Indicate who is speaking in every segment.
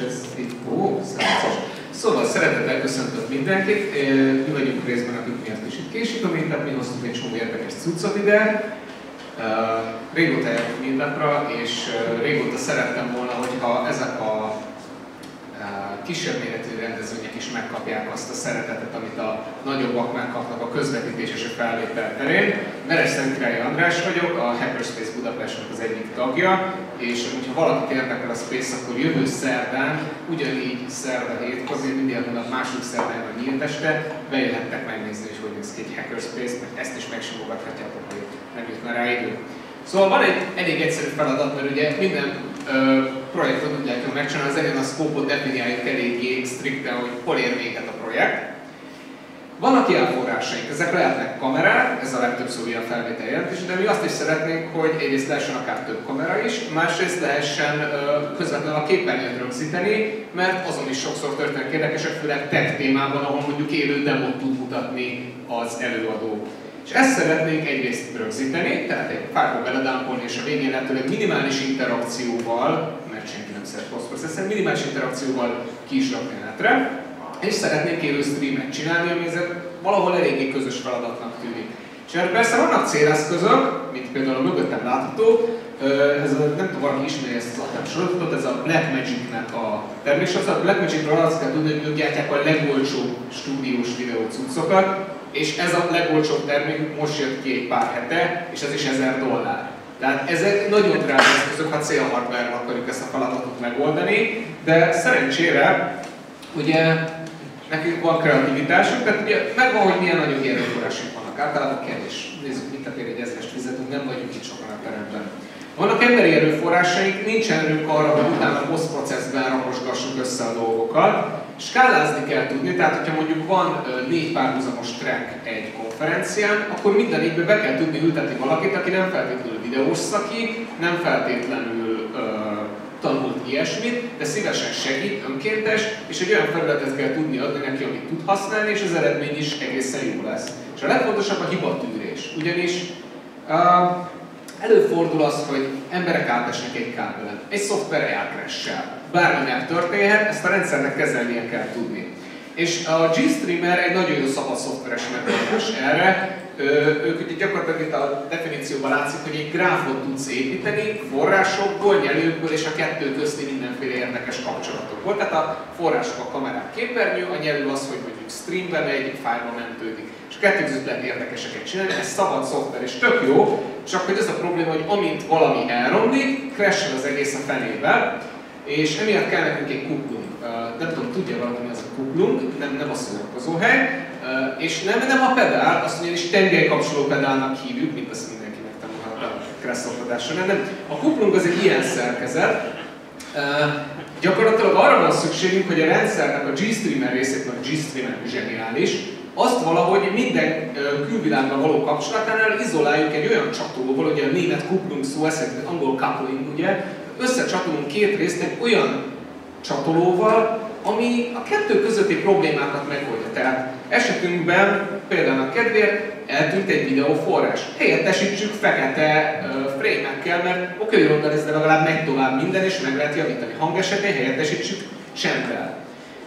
Speaker 1: Ez itt, ó, szerencsés. Szóval szeretettel köszöntök mindenkit. Mi vagyunk részben, akik miatt is késik a mintet, mi hoztunk egy csomó érdekes cuccot ide. Régóta jártunk mindnapra, és régóta szerettem volna, hogyha ezek a kisebb méretű rendezvények is megkapják azt a szeretetet, amit a nagyobbak megkapnak a közvetítés és a felvétel terén. Veres Szentkirály András vagyok, a Hackerspace Budapestnek az egyik tagja, és ha valakit érdekel a Space, akkor jövő szerdán, ugyanígy szerda hétkor, minden hónap második szerdán a nyílt este, bejöhettek megnézni, hogy hogy néz ki egy Hackerspace, mert ezt is megsimogathatjátok, hogy nem jutna rá idő. Szóval van egy elég egyszerű feladat, mert ugye minden projektot úgy lehet megcsinálni, az elején a scope-ot definiáljuk eléggé strikten, hogy hol ér véget a projekt. Vannak ilyen forrásaink, ezek lehetnek kamerák, ez a legtöbbször a felvétel jelentés, de mi azt is szeretnénk, hogy egyrészt lehessen akár több kamera is, másrészt lehessen közvetlenül a képernyőt rögzíteni, mert azon is sokszor történnek érdekesek, főleg tech témában, ahol mondjuk élő demót tud mutatni az előadó. És ezt szeretnénk egyrészt rögzíteni, tehát egy fájlba beledámpolni, és a végén lehetőleg minimális interakcióval, mert senki nem szeret post minimális interakcióval ki is rakni netre, és szeretnénk élő streamet csinálni, ami valahol eléggé közös feladatnak tűnik. És erre persze vannak céleszközök, mint például a mögöttem látható, ez a, nem tudom, valaki ismeri ezt az Atem sorozatot, ez a Blackmagic-nek a terméksorozat. A Blackmagic-ról azt kell tudni, hogy ők gyártják a legolcsóbb stúdiós videó cuccokat, és ez a legolcsóbb termék most jött ki egy pár hete, és ez is 1000 dollár. Tehát ezek nagyon drága eszközök, ha célhardware akarjuk ezt a feladatot megoldani, de szerencsére ugye nekünk van kreativitásunk, tehát ugye megvan, hogy milyen anyagi erőforrásunk vannak, általában kevés. Nézzük, mit ér egy ezres fizetünk, nem vagyunk itt sokan a teremben. Vannak emberi erőforrásaink, nincs erőnk arra, hogy utána posztprocesszben rakosgassuk össze a dolgokat. Skálázni kell tudni, tehát hogyha mondjuk van négy párhuzamos track egy konferencián, akkor minden négybe be kell tudni ültetni valakit, aki nem feltétlenül videós szaki, nem feltétlenül ö, tanult ilyesmit, de szívesen segít, önkéntes, és egy olyan felületet kell tudni adni neki, amit tud használni, és az eredmény is egészen jó lesz. És a legfontosabb a hibatűrés, ugyanis uh, Előfordul az, hogy emberek átesnek egy kábelen, egy szoftver elkressel. Bármi megtörténhet, ezt a rendszernek kezelnie kell tudni. És a GStreamer egy nagyon jó szabad szoftveres megoldás erre. Ők ugye gyakorlatilag itt a definícióban látszik, hogy egy gráfot tudsz építeni forrásokból, nyelőkből és a kettő közti mindenféle érdekes kapcsolatokból. Tehát a források a kamerák képernyő, a nyelő az, hogy mondjuk streamben megy, fájlba mentődik és kettő között lehet érdekeseket csinálni, ez szabad szoftver, és tök jó, csak hogy ez a probléma, hogy amint valami elromlik, crash az egész a fenébe, és emiatt kell nekünk egy kuplung. Nem tudom, tudja valaki, mi az a kuplung, nem, nem a szórakozóhely, és nem, nem a pedál, azt mondja, is tengelykapcsoló pedálnak hívjuk, mint azt mindenki megtanulhat a crash oktatáson, nem. A kuplung az egy ilyen szerkezet, gyakorlatilag arra van szükségünk, hogy a rendszernek a G-streamer részét, mert a G-streamer zseniális, azt valahogy minden külvilággal való kapcsolatánál izoláljuk egy olyan csatolóval, ugye a német couplung szó, ez angol coupling, ugye, összecsatolunk két részt egy olyan csatolóval, ami a kettő közötti problémákat megoldja. Tehát esetünkben például a kedvéért eltűnt egy videóforrás. Helyettesítsük fekete frame-ekkel, mert oké, hogy ronda de legalább megy tovább minden, és meg lehet javítani. Hang esetén helyettesítsük csendel.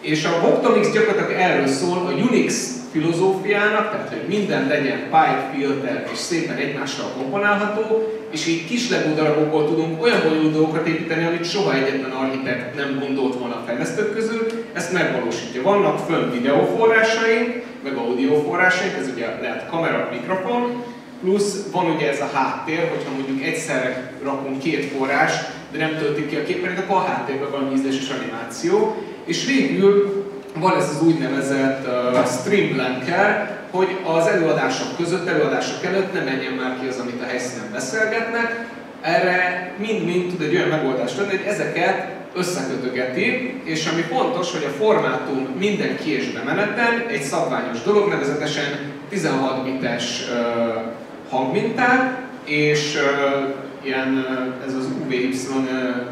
Speaker 1: És a Voctomix gyakorlatilag erről szól, a Unix filozófiának, tehát hogy minden legyen pipe filter és szépen egymással komponálható, és így kis legó darabokból tudunk olyan bonyolult dolgokat építeni, amit soha egyetlen architekt nem gondolt volna a fejlesztők közül, ezt megvalósítja. Vannak fönn videóforrásaink, meg audioforrásaink, ez ugye lehet kamera, mikrofon, plusz van ugye ez a háttér, hogyha mondjuk egyszerre rakunk két forrás, de nem töltik ki a képernyőt, akkor a háttérben van ízlés és animáció, és végül van ez az úgynevezett uh, stream blanker, hogy az előadások között, előadások előtt ne menjen már ki az, amit a helyszínen beszélgetnek. Erre mind-mind tud egy olyan megoldást adni, hogy ezeket összekötögeti, és ami fontos, hogy a formátum minden ki- és bemeneten egy szabványos dolog, nevezetesen 16 bites hangminták, és uh, ilyen, ez az UVY,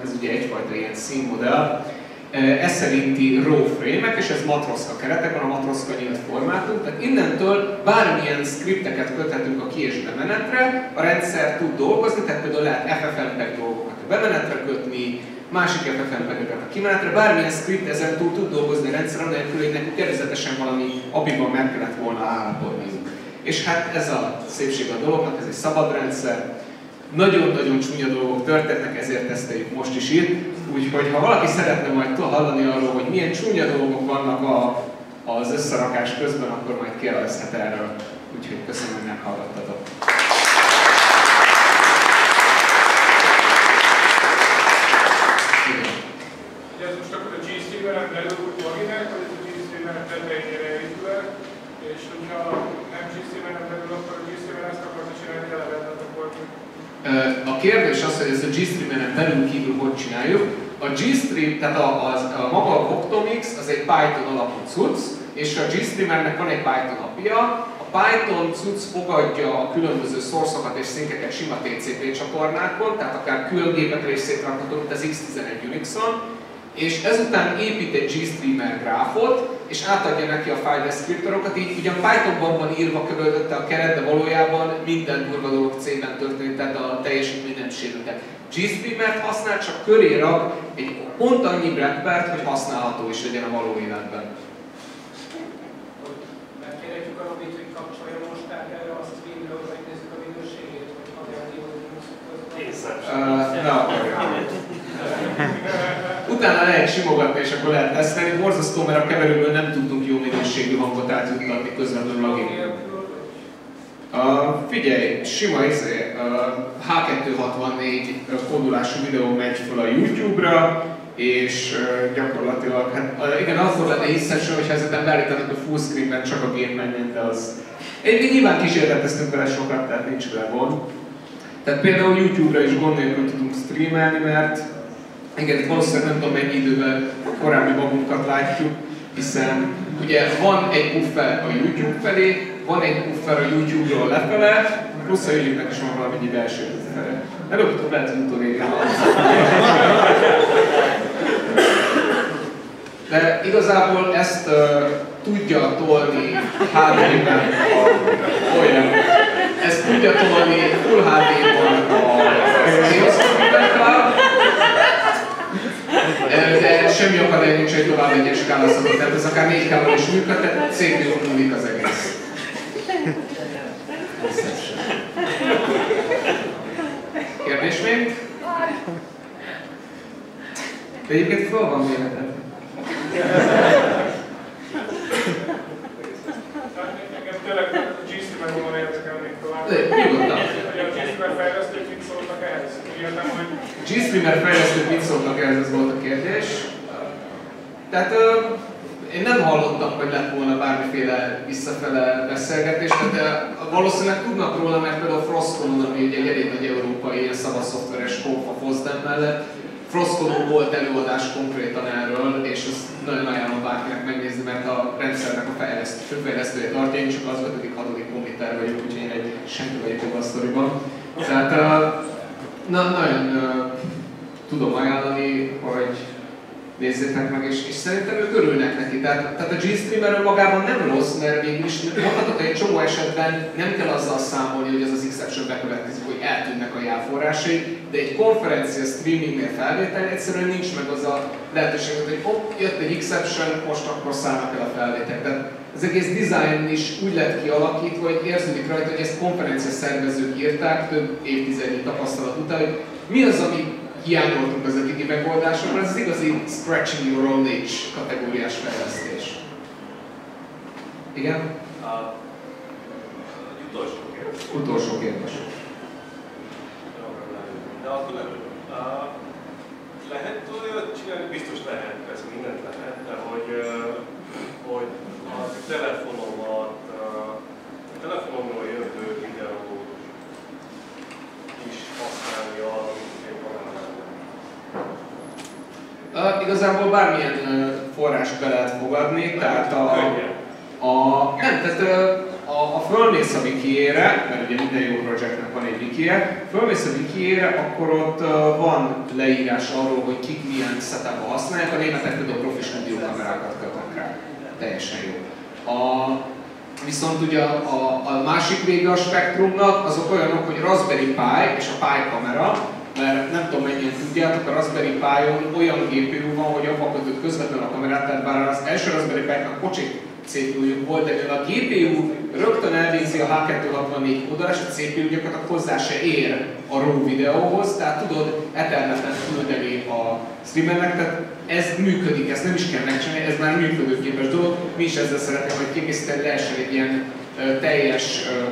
Speaker 1: ez ugye egyfajta ilyen színmodell, ez szerinti raw frame-ek, és ez matroszka keretek, van a matroszka nyílt formátum, tehát innentől bármilyen skripteket köthetünk a ki- és bemenetre, a rendszer tud dolgozni, tehát például lehet FFmpeg dolgokat a bemenetre kötni, másik FFM packeket a kimenetre, bármilyen script ezen túl tud dolgozni a rendszer, anélkül, hogy nekünk előzetesen valami abiban meg kellett volna állapodniuk. És hát ez a szépség a dolognak, ez egy szabad rendszer, nagyon-nagyon csúnya dolgok történnek, ezért teszteljük most is itt. Úgyhogy ha valaki szeretne majd hallani arról, hogy milyen csúnya dolgok vannak a, az összerakás közben, akkor majd kérdezhet erről. Úgyhogy köszönöm, hogy meghallgattatok.
Speaker 2: Ez most akkor a G-Streamer-en belül pluginek, vagy ez a G-Streamer tetejére épül és hogyha nem G-Streamer-en belül, akkor a G-Streamer ezt akarta csinálni, eleve akkor
Speaker 1: a kérdés az, hogy ezt a G-Streamen belül kívül hogy csináljuk. A G-Stream, tehát a, a, a maga a Voctomix, az egy Python alapú cucc, és a G-Streamernek van egy Python apja, Python cucc fogadja a különböző szorsokat és szinkeket sima TCP csatornákon, tehát akár külgépekre is szétrakható, mint az X11 Unixon, és ezután épít egy GStreamer gráfot, és átadja neki a file descriptorokat, így ugyan Pythonban van írva körülötte a keret, de valójában minden durva dolog C-ben történik, tehát a teljesítmény nem sérültek. GStreamer-t használ, csak köré rak egy pont annyi breadbert, hogy használható is legyen a való életben. Utána lehet simogatni, és akkor lehet tesztelni. Borzasztó, mert a keverőből nem tudtunk jó minőségű hangot átjuttatni közvetlenül a gépből. Uh, figyelj, sima izé, uh, H264 kódulású videó megy fel a YouTube-ra, és uh, gyakorlatilag, hát uh, igen, volt lenne hiszes, hogy ezetem beállítanak a full screenben csak a gép menjen, de az... Én nyilván kísérleteztünk vele sokat, tehát nincs vele gond. Tehát például YouTube-ra is gond nélkül tudunk streamelni, mert igen, itt valószínűleg nem tudom mennyi idővel korábbi magunkat látjuk, hiszen ugye van egy buffer a YouTube felé, van egy buffer a YouTube-ról lefele, plusz a YouTube-nek is van valamennyi belső buffere. Előbb-utóbb lehet, hogy utóvégén De igazából ezt uh, tudja tolni HD-ben a olyan. Ezt tudja tolni Full HD-ban a de semmi akadály nincs, hogy tovább egy skálaszatot, tehát ez akár 4 k is működhet, szép jól múlik az egész. Kérdés még? De egyébként fel van véleted.
Speaker 2: Nekem tényleg a G-Streamer volna érdekelnék tovább.
Speaker 1: Nyugodtan. A
Speaker 2: G-Streamer fejlesztők mit szóltak ehhez?
Speaker 1: G-Streamer fejlesztők mit szóltak ehhez, ez volt a kérdés. Tehát én nem hallottam, hogy lett volna bármiféle visszafele beszélgetés, de valószínűleg tudnak róla, mert például Frostconon, ami ugye egy elég nagy európai ilyen szabaszoftveres konf a Fosdem mellett, Frostconon volt előadás konkrétan erről, és azt nagyon ajánlom bárkinek megnézni, mert a rendszernek a fejlesztő, főfejlesztője tartja, én csak az ötödik, hatodik komiter vagyok, úgyhogy én egy senki vagyok a sztoriban. Tehát na, nagyon tudom ajánlani, hogy nézzétek meg, és, és szerintem ők örülnek neki. Tehát, tehát a G-Streamer magában nem rossz, mert mégis mondhatok, hogy egy csomó esetben nem kell azzal számolni, hogy az az exception bekövetkezik, hogy eltűnnek a jelforrásai, de egy konferencia streamingnél felvétel egyszerűen nincs meg az a lehetőség, hogy hopp, jött egy exception, most akkor szállnak el a felvétel. Tehát az egész design is úgy lett kialakítva, hogy érződik rajta, hogy ezt konferencia szervezők írták több évtizednyi tapasztalat után, hogy mi az, ami hiányoltunk az eddigi megoldásokban, ez az igazi scratching your own niche kategóriás fejlesztés. Igen?
Speaker 3: A, utolsó kérdés.
Speaker 1: Utolsó kérdés.
Speaker 3: De akkor nem. A, lehet olyat csinálni? Biztos lehet, persze mindent lehet, de hogy, hogy a telefonomat, a telefonomról jövő videót is használni arra,
Speaker 1: Uh, igazából bármilyen forrás be lehet fogadni, tehát a, a, nem, tehát a, a fölmész a wikiére, mert ugye minden jó projektnek van egy wikie, fölmész a wikiére, akkor ott van leírás arról, hogy kik milyen setupba használják, a németek például profi stúdió kamerákat kötnek rá. Teljesen jó. A, viszont ugye a, a, a másik vége a spektrumnak azok olyanok, hogy Raspberry Pi és a Pi kamera, mert nem tudom mennyien tudjátok, a Raspberry Pi-on olyan GPU van, hogy abba kötött közvetlenül a kamerát, tehát bár az első Raspberry Pi-nak kocsik cpu volt, de mivel a GPU rögtön elvégzi a H264 kódolás, a CPU gyakorlatilag hozzá se ér a RAW videóhoz, tehát tudod Etherneten küldeni a streamernek, tehát ez működik, ezt nem is kell megcsinálni, ez már működőképes dolog. Mi is ezzel szeretnénk, hogy kiegészíteni lehessen egy ilyen teljes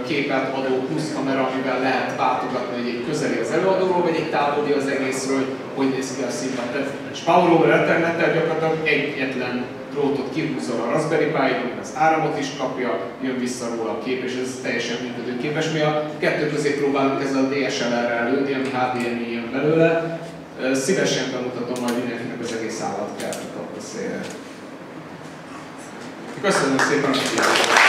Speaker 1: képet adó plusz kamera, amivel lehet váltogatni, hogy egy közeli az előadóról, vagy egy távoli az egészről, hogy néz ki a színpad. És Power Ethernettel gyakorlatilag egyetlen drótot kihúzol a Raspberry pi az áramot is kapja, jön vissza róla a kép, és ez teljesen működőképes. Mi a kettő közé próbálunk ezzel a DSLR-rel lőni, ami HDMI jön belőle. Szívesen bemutatom majd mindenkinek az egész állatkertet a szélre. Köszönöm szépen a figyelmet!